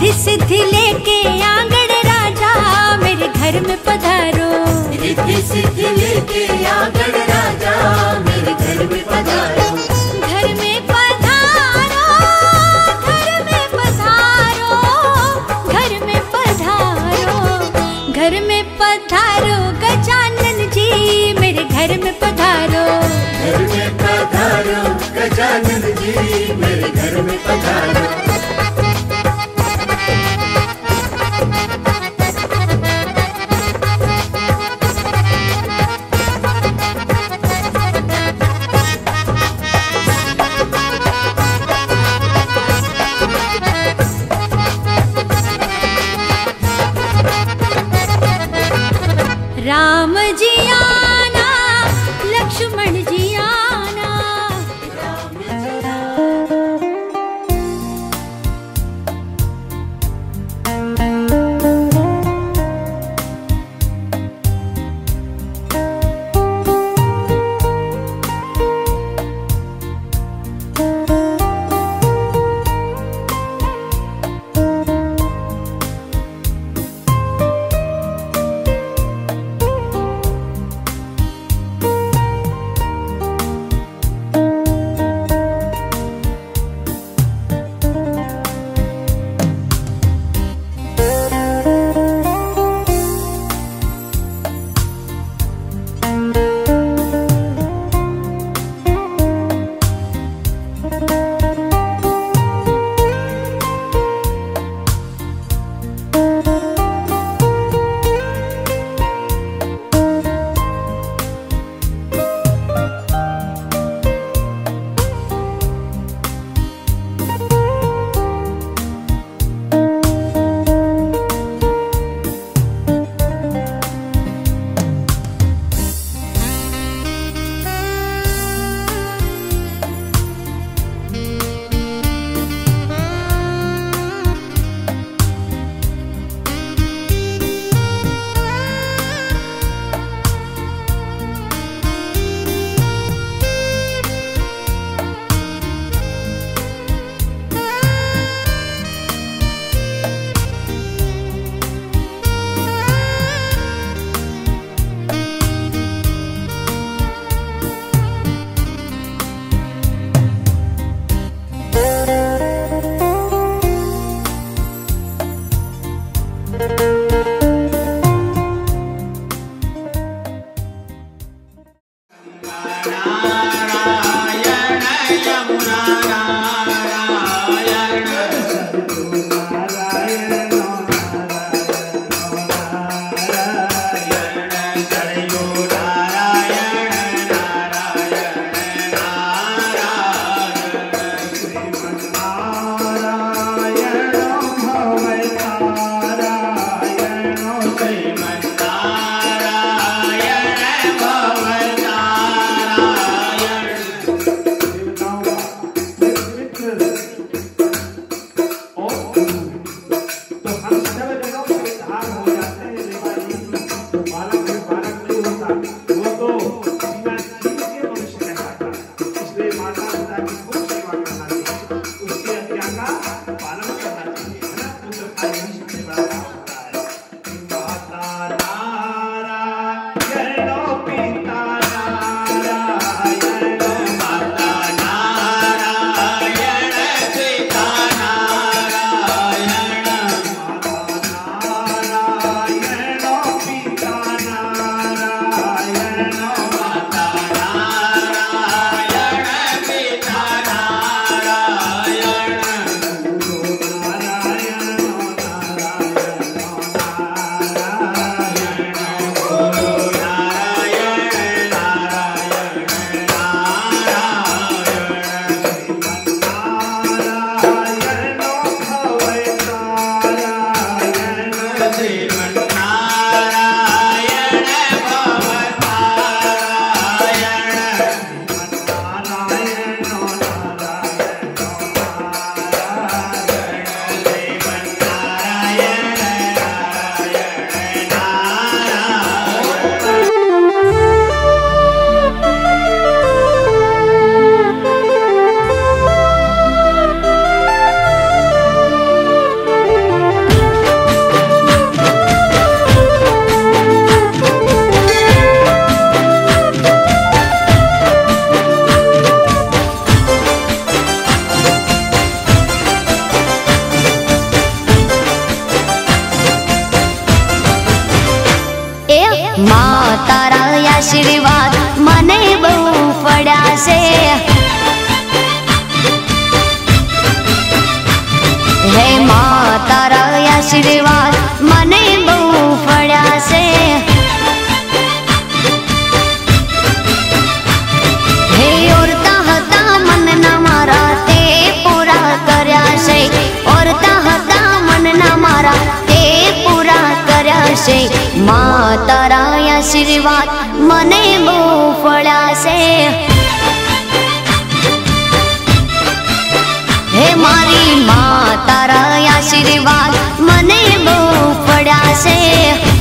रिद्धि सिद्धि लेके आंगण राजा मेरे घर में पधारो। रिद्धि सिद्धि लेके आँगन राजा मेरे घर में पधारो। घर में पधारो घर में पधारो घर में पधारो घर में पधारो गजानन जी मेरे घर में पधारो। घर में पधारो गजानन जी मेरे घर में पधारो। આશીર્વાદ મને બહુ ફળ્યા છે હે ઓરતા હતા મનના મારા તે પૂરા કર્યા છે ઓરતા હતા મનના મારા તે પૂરા કર્યા છે મા તારા આશીર્વાદ મને બહુ ફળ્યા છે હે મારી મા say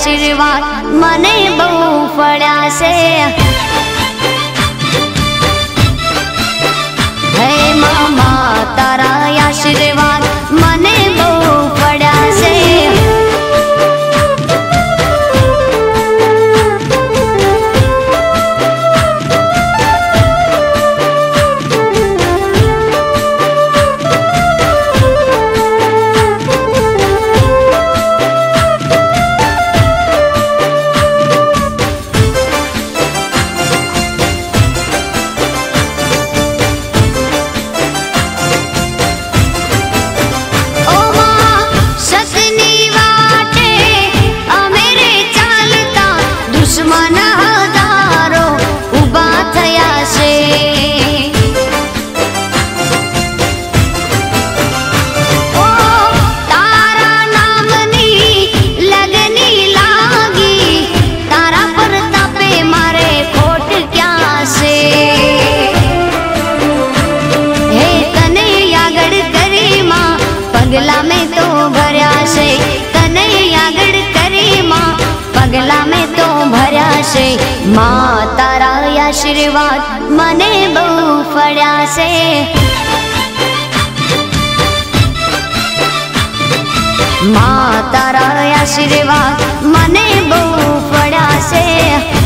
આશીર્વાદ. મને બહુ ફળ્યા છે. આશીર્વાદ મને બહુ ફળ્યા છે મા તારા આશીર્વાદ મને બહુ ફળ્યા છે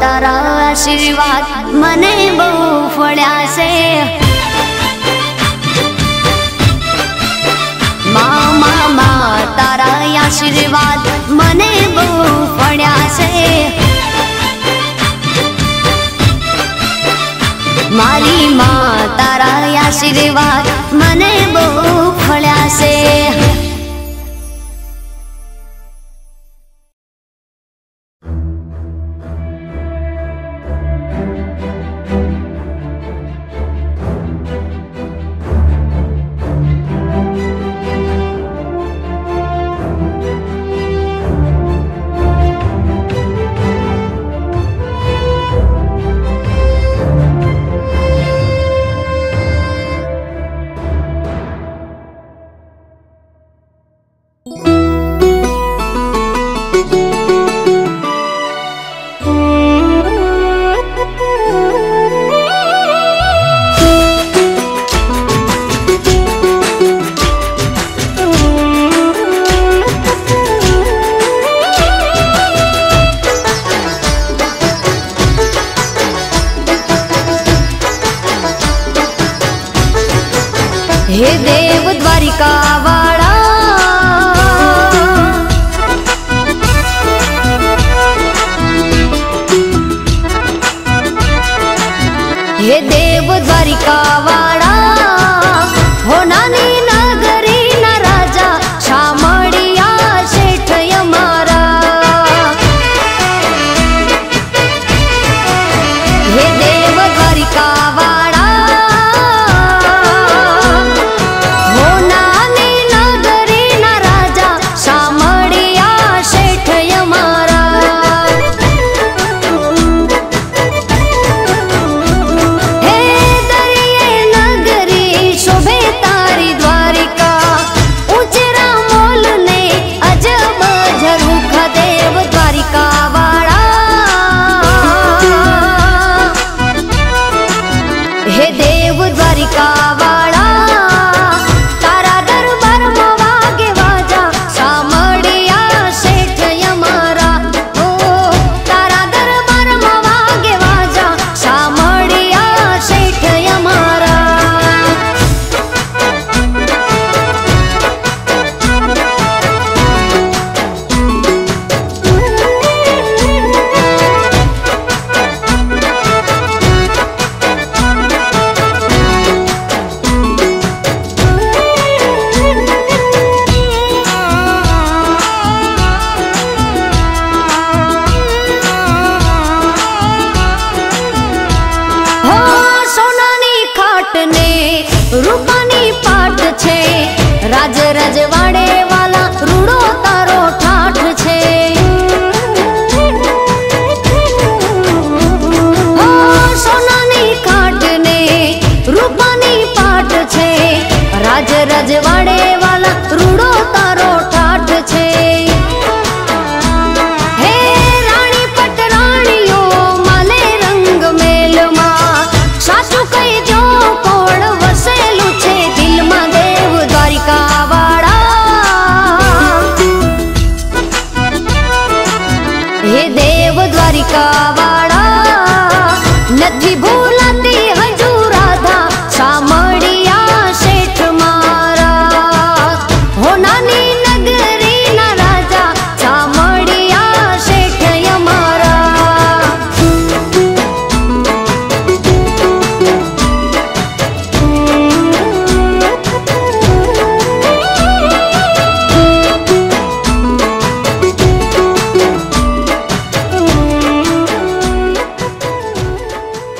તારા આશીર્વાદ મને બહુ ફળ્યા છે. મામા તારા આશીર્વાદ મને બહુ ફળ્યા છે. મારી મા, તારા આશીર્વાદ હે દેવ દ્વારિકા વાળા.